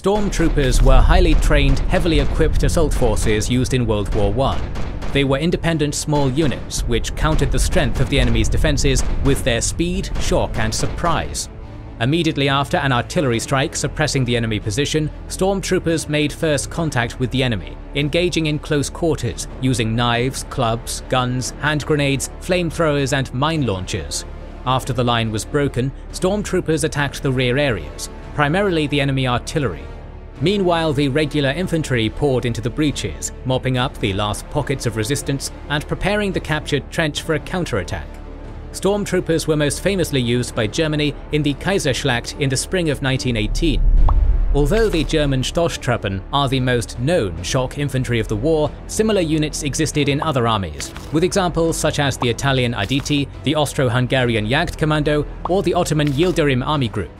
Stormtroopers were highly trained, heavily equipped assault forces used in World War I. They were independent small units which countered the strength of the enemy's defences with their speed, shock and surprise. Immediately after an artillery strike suppressing the enemy position, stormtroopers made first contact with the enemy, engaging in close quarters using knives, clubs, guns, hand grenades, flamethrowers and mine launchers. After the line was broken, stormtroopers attacked the rear areas, primarily the enemy artillery. Meanwhile, the regular infantry poured into the breaches, mopping up the last pockets of resistance and preparing the captured trench for a counterattack. Stormtroopers were most famously used by Germany in the Kaiserschlacht in the spring of 1918. Although the German Stoßtruppen are the most known shock infantry of the war, similar units existed in other armies, with examples such as the Italian Arditi, the Austro-Hungarian Jagdkommando, or the Ottoman Yildirim army group.